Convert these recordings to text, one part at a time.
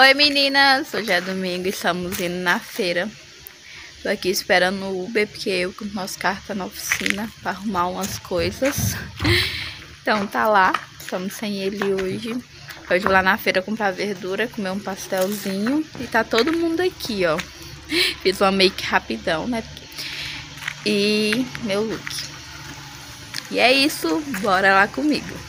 Oi meninas, hoje é domingo e estamos indo na feira. Tô aqui esperando o Uber porque eu com o nosso carro tá na oficina para arrumar umas coisas. Então tá lá, estamos sem ele hoje. Hoje vou lá na feira comprar verdura, comer um pastelzinho e tá todo mundo aqui, ó. Fiz uma make rapidão, né? E meu look. E é isso, bora lá comigo.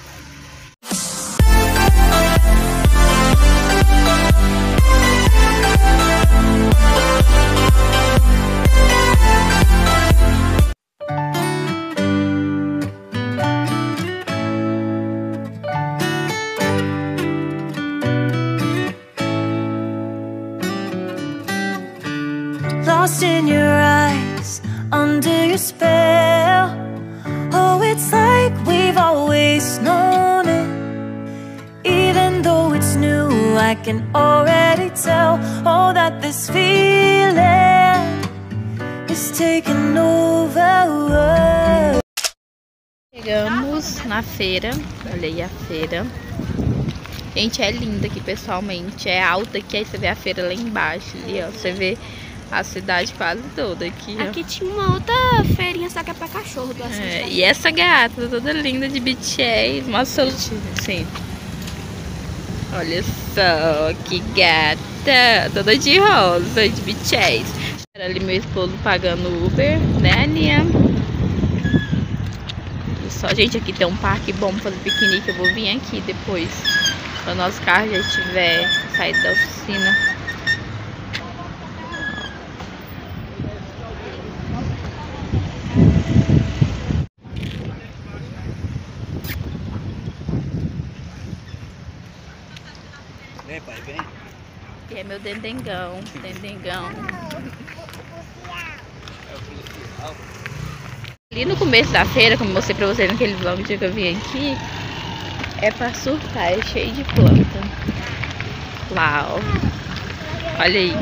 Lost in your eyes, under your spell. Oh, it's like we've always known it. Even though it's new, I can already tell. Oh, that this feeling taking over. Chegamos na feira, olha aí a feira. Gente, é linda aqui pessoalmente, é alta aqui, aí você vê a feira lá embaixo, ali ó, você vê a cidade quase toda aqui, ó. Aqui tinha uma outra feirinha, só que é pra cachorro do é, E essa gata toda linda de BTS, mostra o sim. Olha só, que gata, toda de rosa, de BTS. Ali meu esposo pagando Uber, né, Aninha? Só, gente, aqui tem um parque bom pra fazer piquenique, eu vou vir aqui depois. Quando o nosso carro já estiver saído da oficina. Vem, pai, vem. E é meu dendengão, dendengão. Ali no começo da feira, como mostrei pra vocês naquele vlog que eu vim aqui, é pra surtar, é cheio de planta. Lá. Olha aí.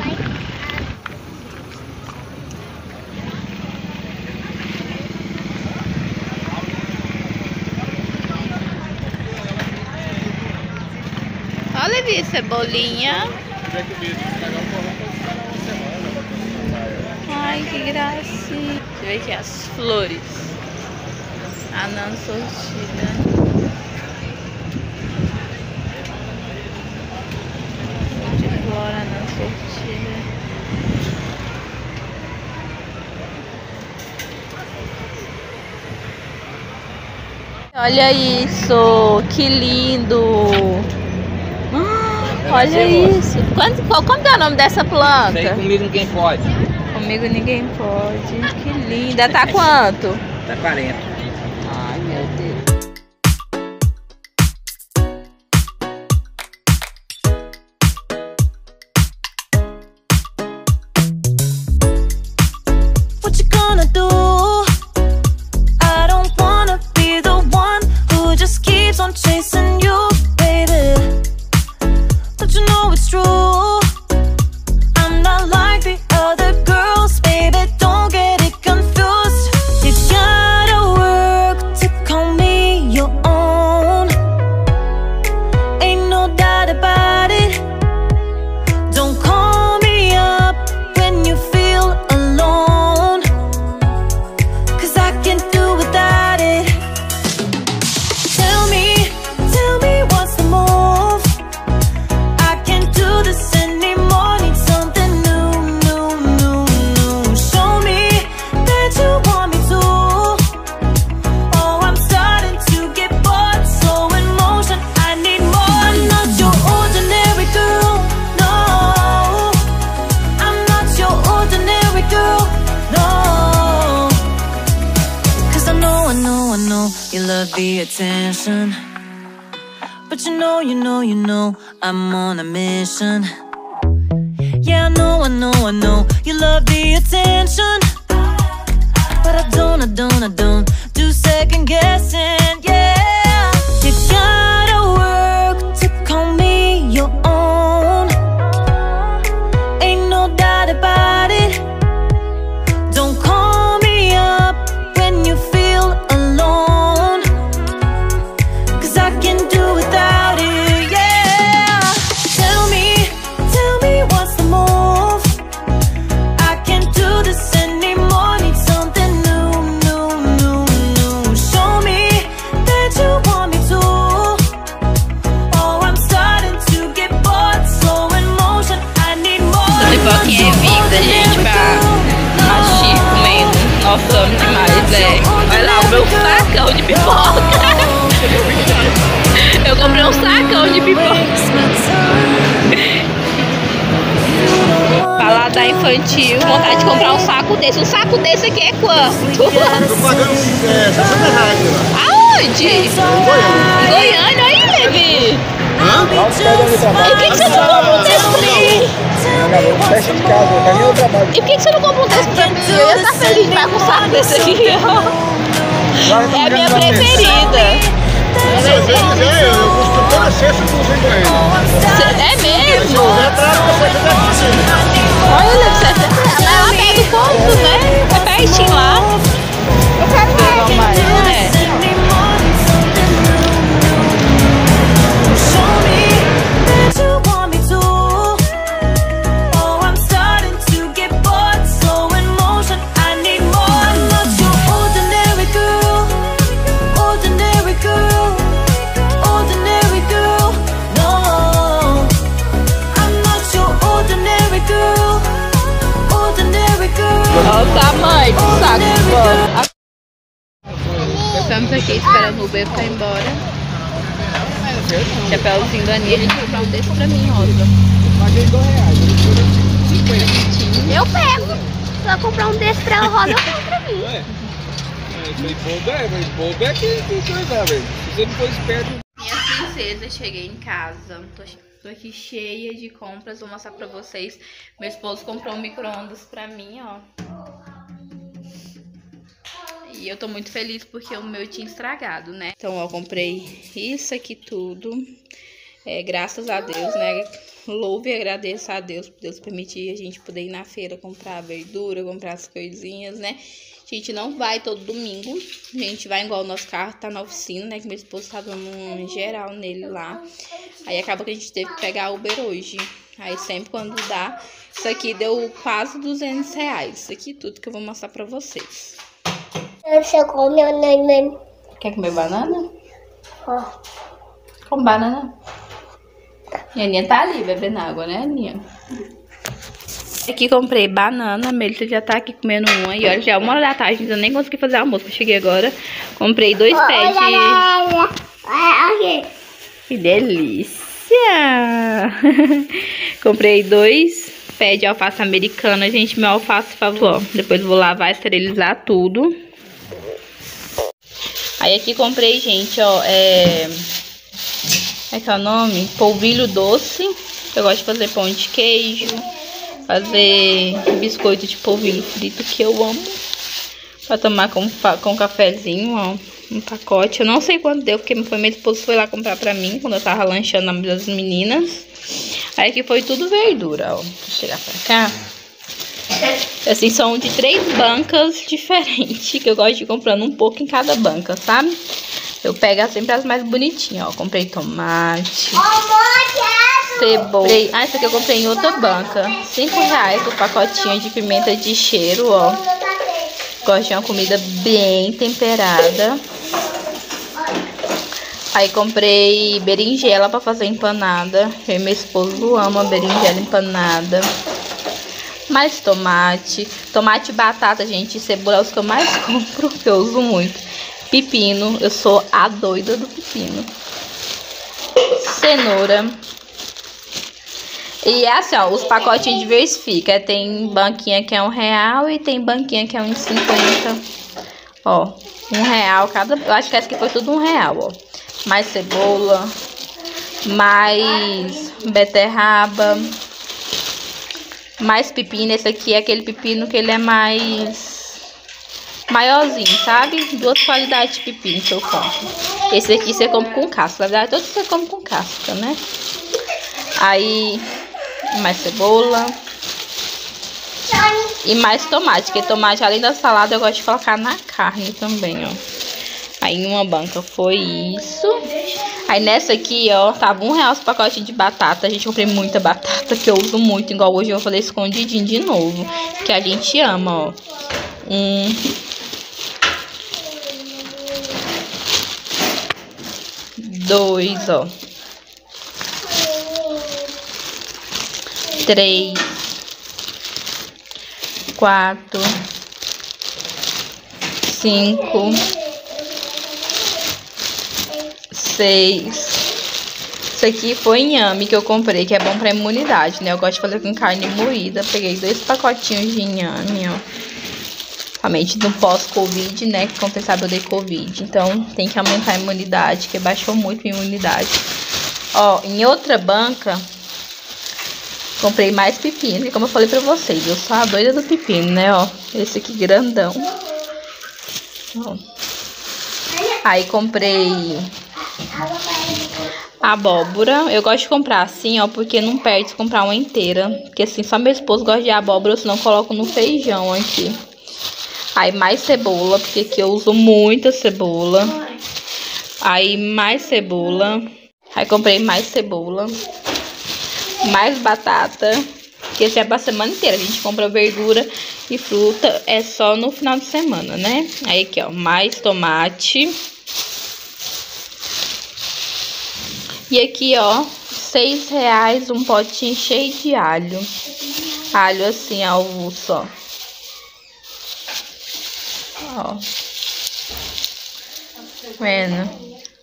Olha ali, cebolinha. Ai, que gracinha. Deixa eu ver aqui as flores. Anã sortida. De flor, anã sortida. Olha isso, que lindo! Olha isso. Quanto, qual, como é o nome dessa planta? Aí comigo ninguém pode. Comigo ninguém pode. Que linda. Tá quanto? Tá 40. Attention. But you know, you know, you know, I'm on a mission. Yeah, I know, I know, I know, you love the attention. But I don't, I don't, I don't do second guessing, Paladar infantil, vontade de comprar um saco desse. Um saco desse aqui é quanto? Tô pagando é, 60 reais lá. Aonde? Em Goiânia, aí, Levi. Hã? E por que, que você não compra um desse pra mim? Fecha de casa, tá nem trabalho. E por que, que você não compra um desse pra mim? Eu ia estar feliz de estar com um saco desse aqui. É a minha preferida. Eu custo toda sexta com você ganhando. É mesmo? É pra você. Olha, você é lá perto do ponto, né? É pertinho lá. Eu quero ver esperando o Uber pra ir embora. Chapéuzinho da Ania, a gente comprou um desse pra mim, rosa. Eu pego. Se ela comprar um desse pra ela roda, eu compro pra mim. Foi bobo, é, mas bobo é que que coisa, velho. Se você não for esperto. Minha princesa, cheguei em casa. Tô, tô aqui cheia de compras. Vou mostrar pra vocês. Meu esposo comprou um micro-ondas pra mim, ó. E eu tô muito feliz porque o meu tinha estragado, né? Então, ó, eu comprei isso aqui tudo. É, graças a Deus, né? Louve e agradeço a Deus por Deus permitir a gente poder ir na feira comprar verdura, comprar as coisinhas, né? A gente não vai todo domingo. A gente vai igual o nosso carro tá na oficina, né? Que meu esposo tá dando um geral nele lá. Aí acaba que a gente teve que pegar Uber hoje. Aí sempre quando dá. Isso aqui deu quase 200 reais. Isso aqui tudo que eu vou mostrar pra vocês. Chegou meu neném. Quer comer banana? Com banana. E a Aninha tá ali bebendo água, né, Aninha? Aqui comprei banana, a Melissa já tá aqui comendo uma. E olha, já é uma hora da tarde, ainda nem consegui fazer almoço. Eu cheguei agora. Comprei dois pés de... Olha, olha. Que delícia! comprei dois pés de alface americana. Gente, meu alface favorito. Depois vou lavar, esterilizar tudo. Aí aqui comprei, gente, ó, é... Como é que é o nome? Polvilho doce. Eu gosto de fazer pão de queijo. Fazer biscoito de polvilho frito, que eu amo. Pra tomar com, com cafezinho, ó. Um pacote. Eu não sei quanto deu, porque foi meu esposo foi lá comprar pra mim, quando eu tava lanchando das meninas. Aí aqui foi tudo verdura, ó. Vou chegar pra cá. Assim, são de três bancas diferentes, que eu gosto de ir comprando um pouco em cada banca, sabe? Eu pego sempre as mais bonitinhas, ó. Comprei tomate, cebola. Ah, essa aqui eu comprei em outra banca. Cinco reais o pacotinho de pimenta de cheiro, ó. Gosto de uma comida bem temperada. Aí comprei berinjela pra fazer empanada. Eu e meu esposo amam berinjela empanada. Mais tomate. Tomate e batata, gente. Cebola é os que eu mais compro, que eu uso muito. Pepino. Eu sou a doida do pepino. Cenoura. E é assim, ó, os pacotinhos diversifica. Tem banquinha que é um real e tem banquinha que é um cinquenta. Ó, um real cada. Eu acho que essa aqui foi tudo um real, ó. Mais cebola, mais beterraba, mais pepino. Esse aqui é aquele pepino que ele é mais maiorzinho, sabe? Duas qualidades de pepino que eu compro. Esse aqui você compra com casca. Na verdade, todos você compra com casca, né? Aí, mais cebola. E mais tomate, porque tomate, além da salada, eu gosto de colocar na carne também, ó. Aí em uma banca foi isso. Aí nessa aqui, ó, tava um real os pacote de batata. A gente comprei muita batata, que eu uso muito. Igual hoje eu vou fazer escondidinho de novo. Que a gente ama, ó. Um... Dois, ó. Três. quatro, cinco, seis. Isso aqui foi inhame que eu comprei, que é bom pra imunidade, né? Eu gosto de fazer com carne moída. Peguei dois pacotinhos de inhame, ó. Somente no pós-Covid, né? Que vocês sabem, eu dei Covid. Então, tem que aumentar a imunidade, que baixou muito a imunidade. Ó, em outra banca, comprei mais pepino. E como eu falei pra vocês, eu sou a doida do pepino, né? Ó, esse aqui grandão. Ó. Aí comprei abóbora. Eu gosto de comprar assim, ó, porque não perde comprar uma inteira. Porque assim, só meu esposo gosta de abóbora, senão coloco no feijão aqui. Aí mais cebola, porque aqui eu uso muita cebola. Aí mais cebola. Aí comprei mais cebola. Mais batata. Que esse é pra semana inteira. A gente compra verdura e fruta. É só no final de semana, né? Aí aqui, ó. Mais tomate. E aqui, ó. Seis reais um potinho cheio de alho. Alho assim, avulso, ó. Ó. Vendo?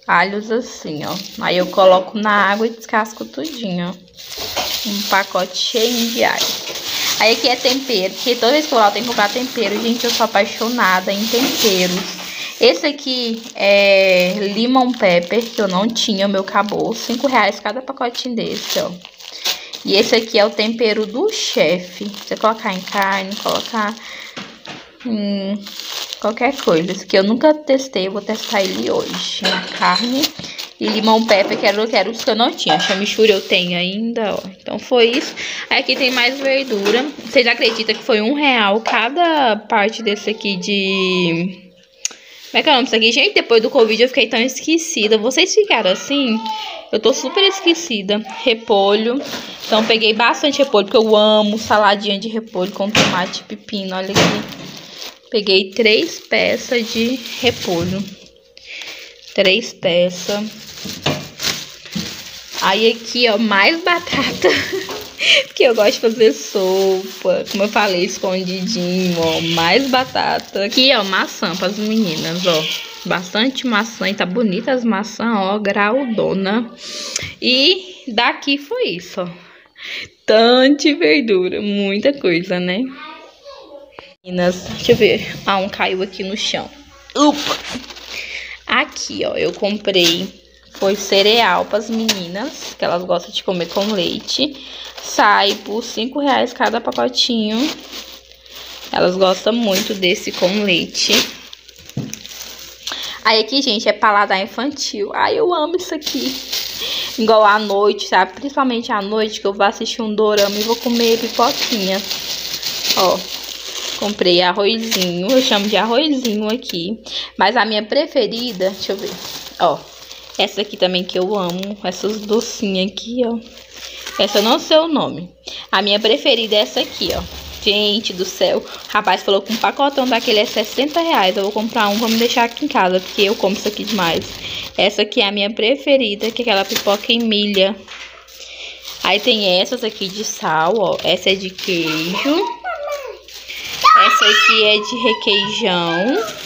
Alhos assim, ó. Aí eu coloco na água e descasco tudinho, ó. Um pacote cheio de alho. Aí aqui é tempero, porque toda vez que eu vou lá eu tenho que comprar tempero. Gente, eu sou apaixonada em temperos. Esse aqui é lemon pepper, que eu não tinha, o meu acabou. Cinco reais cada pacotinho desse, ó. E esse aqui é o tempero do chefe. Você colocar em carne, colocar em qualquer coisa. Esse aqui eu nunca testei, eu vou testar ele hoje. Na carne e limão pepper, que era, que era os que eu não tinha. Eu tenho ainda, ó. Então foi isso. Aí aqui tem mais verdura. Vocês acreditam que foi um real cada parte desse aqui de... Como é que é o nome disso aqui? Gente, depois do Covid eu fiquei tão esquecida. Vocês ficaram assim? Eu tô super esquecida. Repolho. Então peguei bastante repolho, porque eu amo saladinha de repolho com tomate e pepino. Olha aqui. Peguei três peças de repolho. Três peças. Aí aqui, ó, mais batata. Porque eu gosto de fazer sopa. Como eu falei, escondidinho, ó. Mais batata. Aqui, ó, maçã para as meninas, ó. Bastante maçã. E tá bonita as maçãs, ó. Graudona. E daqui foi isso, ó. Tante verdura. Muita coisa, né? Meninas, deixa eu ver. Ah, um caiu aqui no chão. Upa! Aqui, ó, eu comprei. Foi cereal para as meninas, que elas gostam de comer com leite. Sai por 5 reais cada pacotinho. Elas gostam muito desse com leite. Aí aqui, gente, é paladar infantil. Ai, eu amo isso aqui. Igual à noite, sabe? Principalmente à noite, que eu vou assistir um dorama e vou comer pipoquinha. Ó, Comprei arrozinho, eu chamo de arrozinho aqui. Mas a minha preferida, deixa eu ver, ó. Essa aqui também que eu amo, essas docinhas aqui, ó. Essa eu não sei o nome. A minha preferida é essa aqui, ó. Gente do céu. O rapaz falou que um pacotão daquele é 60 reais. Eu vou comprar um, vamos deixar aqui em casa, porque eu como isso aqui demais. Essa aqui é a minha preferida, que é aquela pipoca em milha. Aí tem essas aqui de sal, ó. Essa é de queijo. Essa aqui é de requeijão.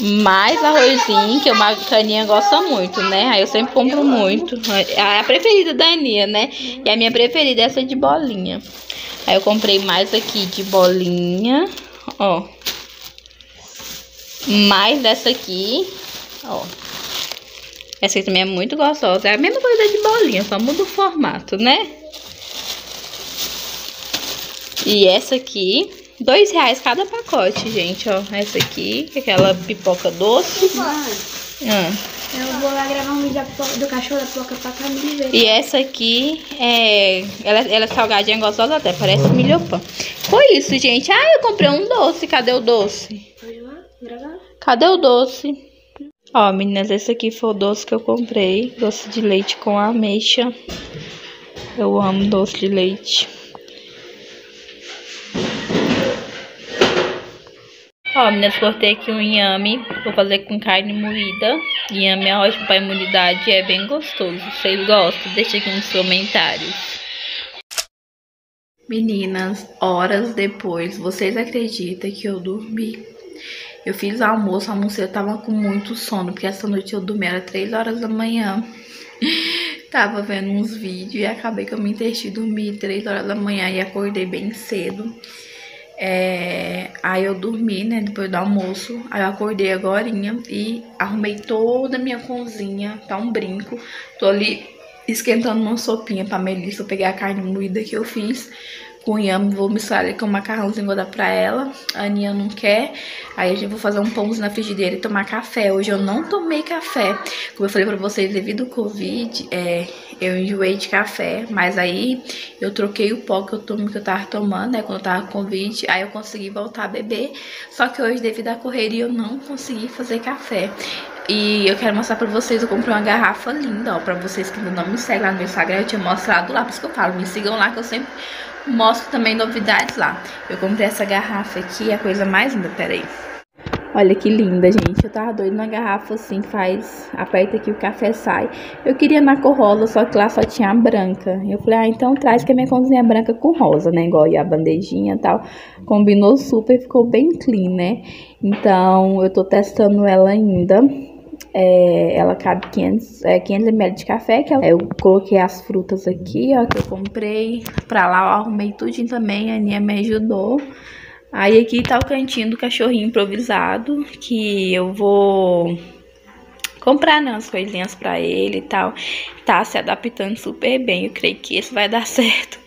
Mais arrozinho, que uma caninha gosta muito, né? Aí eu sempre compro muito. É a preferida da Aninha, né? E a minha preferida é essa de bolinha. Aí eu comprei mais aqui de bolinha, ó. Mais dessa aqui, ó. Essa aqui também é muito gostosa. É a mesma coisa de bolinha, só muda o formato, né? E essa aqui, dois reais cada pacote, gente, ó. Essa aqui, aquela pipoca doce. Ah. Eu vou lá gravar um vídeo do cachorro da pipoca pra Camila. E essa aqui é. Ela, ela é salgadinha gostosa até, parece milhopã. Foi isso, gente. Ah, eu comprei um doce. Cadê o doce? Pode lá, gravar? Cadê o doce? Ó, meninas, esse aqui foi o doce que eu comprei. Doce de leite com ameixa. Eu amo doce de leite. Ó, meninas, cortei aqui um inhame. Vou fazer com carne moída. Inhame é ótimo para imunidade é bem gostoso. Vocês gostam, deixa aqui nos comentários. Meninas, horas depois, vocês acreditam que eu dormi? Eu fiz almoço, almocei, eu tava com muito sono, porque essa noite eu dormi, era 3 horas da manhã. tava vendo uns vídeos e acabei que eu me enterti dormir 3 horas da manhã e acordei bem cedo. É, aí eu dormi, né, depois do almoço. Aí eu acordei agora e arrumei toda a minha cozinha, tá um brinco. Tô ali esquentando uma sopinha pra Melissa. Peguei a carne moída que eu fiz com vou misturar ali com o macarrãozinho, vou dar pra ela. A Aninha não quer. Aí a gente vou fazer um pãozinho na frigideira e tomar café. Hoje eu não tomei café. Como eu falei pra vocês, devido ao Covid, é, eu enjoei de café. Mas aí eu troquei o pó que eu, tomo, que eu tava tomando, né, quando eu tava com Covid. Aí eu consegui voltar a beber. Só que hoje, devido à correria, eu não consegui fazer café. E eu quero mostrar pra vocês, eu comprei uma garrafa linda, ó, pra vocês que ainda não me seguem lá no meu Instagram, eu tinha mostrado lá, por isso que eu falo, me sigam lá que eu sempre mostro também novidades lá. Eu comprei essa garrafa aqui, a coisa mais linda, peraí. Olha que linda, gente. Eu tava doida na garrafa assim, faz... Aperta aqui, o café sai. Eu queria na cor rosa, só que lá só tinha a branca. Eu falei, ah, então traz que a minha cozinha é branca com rosa, né? Igual a bandejinha e tal. Combinou super, ficou bem clean, né? Então, eu tô testando ela ainda. É, ela cabe 500, é, 500 ml de café, que eu coloquei as frutas aqui, ó, que eu comprei. Pra lá eu arrumei tudinho também, a Aninha me ajudou. Aí aqui tá o cantinho do cachorrinho improvisado, que eu vou comprar né, umas coisinhas pra ele e tal. Tá se adaptando super bem. Eu creio que isso vai dar certo.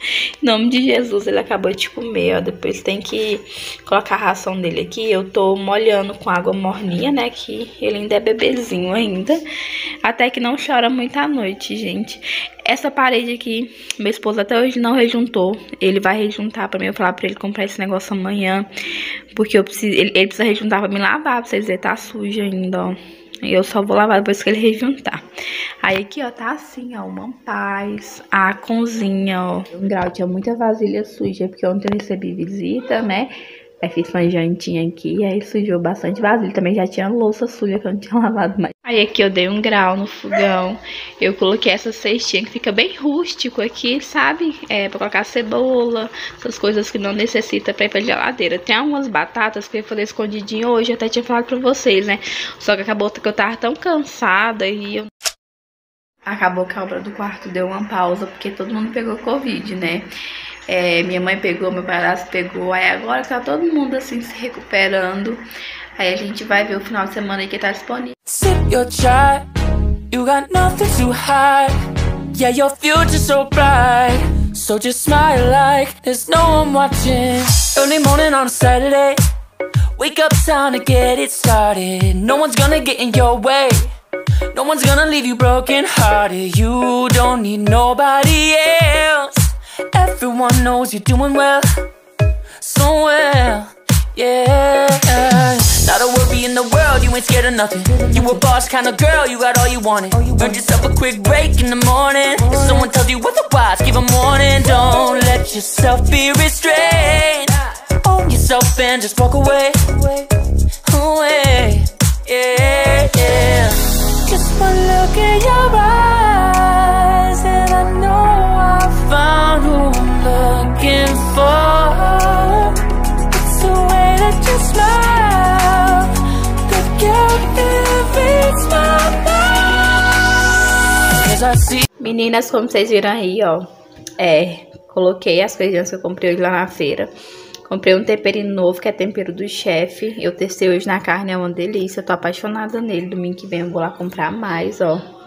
Em nome de Jesus, ele acabou de comer, ó. Depois tem que colocar a ração dele aqui. Eu tô molhando com água morninha, né? Que ele ainda é bebezinho ainda. Até que não chora muito à noite, gente. Essa parede aqui, meu esposo até hoje não rejuntou. Ele vai rejuntar pra mim. Eu falar pra ele comprar esse negócio amanhã. Porque eu preciso, ele, ele precisa rejuntar pra me lavar. Pra vocês verem, tá sujo ainda, ó. Eu só vou lavar depois que ele rejuntar. Aí aqui, ó, tá assim, ó, uma paz. A cozinha, ó. Um grau, tinha muita vasilha suja, porque ontem eu recebi visita, né? Aí fiz uma jantinha aqui, aí sujou bastante vasilha. Também já tinha louça suja que eu não tinha lavado mais. Aí aqui eu dei um grau no fogão. Eu coloquei essa cestinha que fica bem rústico aqui, sabe? É, pra colocar cebola, essas coisas que não necessita pra ir pra geladeira. Tem algumas batatas que eu falei escondidinho hoje, eu até tinha falado pra vocês, né? Só que acabou que eu tava tão cansada e eu... Acabou que a obra do quarto deu uma pausa, porque todo mundo pegou Covid, né? É, minha mãe pegou, meu padrasto pegou. Aí agora tá todo mundo assim se recuperando. Aí a gente vai ver o final de semana que tá disponível. your chart, you got nothing to hide. Yeah, your future's so bright. So just smile like there's no one watching. Early morning on a Saturday. Wake up, time to get it started. No one's gonna get in your way. No one's gonna leave you broken hearted. You don't need nobody else. Everyone knows you're doing well, so well, yeah. Not a worry in the world, you ain't scared of nothing. You a boss kind of girl, you got all you wanted. Earned yourself a quick break in the morning. If someone tells you otherwise, give a warning. Don't let yourself be restrained. Own yourself and just walk away. Away, yeah, yeah. Just one look in your eyes, looking for It's way smile That I see Meninas, como vocês viram aí, ó É, coloquei as coisinhas que eu comprei hoje lá na feira Comprei um temperinho novo, que é tempero do chefe. Eu testei hoje na carne, é uma delícia. Tô apaixonada nele. Domingo que vem eu vou lá comprar mais, ó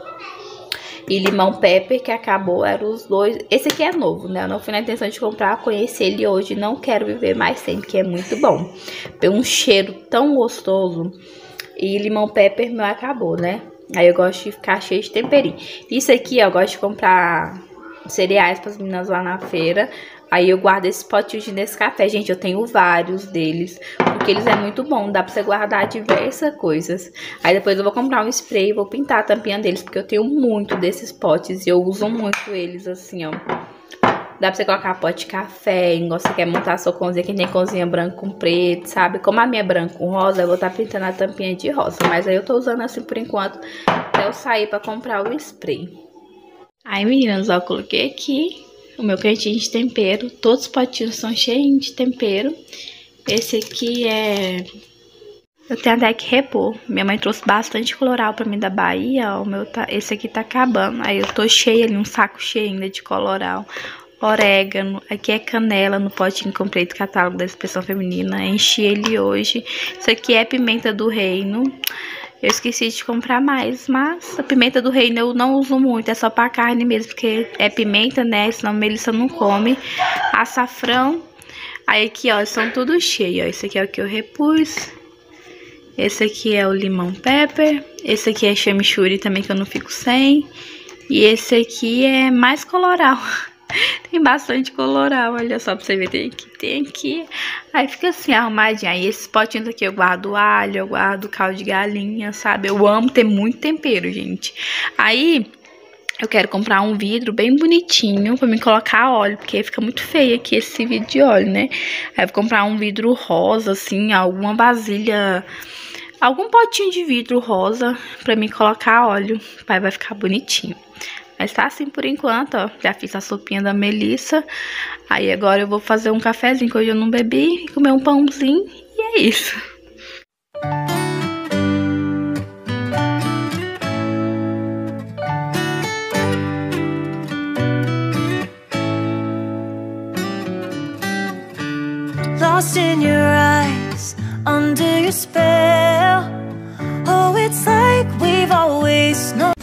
e limão pepper, que acabou, eram os dois. Esse aqui é novo, né? Eu não fui na intenção de comprar, conheci ele hoje, não quero viver mais sem, porque é muito bom. Tem um cheiro tão gostoso. E limão pepper meu acabou, né? Aí eu gosto de ficar cheio de temperinho. Isso aqui, ó, eu gosto de comprar cereais para as meninas lá na feira. Aí eu guardo esse potinho de Nescafé. Gente, eu tenho vários deles, porque eles é muito bom. Dá pra você guardar diversas coisas. Aí depois eu vou comprar um spray e vou pintar a tampinha deles, porque eu tenho muito desses potes e eu uso muito eles assim, ó. Dá pra você colocar pote de café, igual você quer montar a sua cozinha, que nem cozinha branco com preto, sabe? Como a minha é branco com rosa, eu vou estar tá pintando a tampinha de rosa. Mas aí eu tô usando assim por enquanto, até eu sair pra comprar o spray. Aí, meninas, ó, coloquei aqui o meu cantinho de tempero. Todos os potinhos são cheios de tempero. Esse aqui é... Eu tenho até que repor. Minha mãe trouxe bastante coloral pra mim da Bahia. O meu tá... Esse aqui tá acabando. Aí eu tô cheia ali, um saco cheio ainda de coloral. Orégano. Aqui é canela no potinho comprei do catálogo da expressão feminina. Enchi ele hoje. Isso aqui é pimenta do reino. Eu esqueci de comprar mais, mas a pimenta do reino eu não uso muito, é só pra carne mesmo, porque é pimenta, né? Senão a Melissa não come. Açafrão. Aí aqui, ó, são tudo cheio, ó. Esse aqui é o que eu repus. Esse aqui é o limão pepper. Esse aqui é chimichurri também, que eu não fico sem. E esse aqui é mais coloral. tem bastante coloral, olha só pra você ver, tem aqui, tem aqui. Aí fica assim, arrumadinho. Aí esses potinhos aqui eu guardo alho, eu guardo caldo de galinha, sabe? Eu amo ter muito tempero, gente. Aí... Eu quero comprar um vidro bem bonitinho pra me colocar óleo, porque fica muito feio aqui esse vidro de óleo, né? Aí vou comprar um vidro rosa, assim, alguma vasilha, algum potinho de vidro rosa pra me colocar óleo. Aí vai ficar bonitinho. Mas tá assim por enquanto, ó. Já fiz a sopinha da Melissa. Aí agora eu vou fazer um cafezinho que hoje eu não bebi. E comer um pãozinho. E é isso. Lost in your eyes, under your spell. Oh, it's like we've always known.